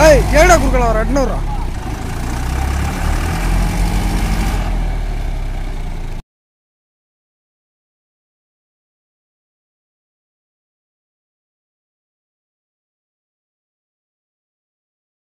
ஏய் ஏடா குறுக்கலாம் ஒரு எட்நூறுரூவா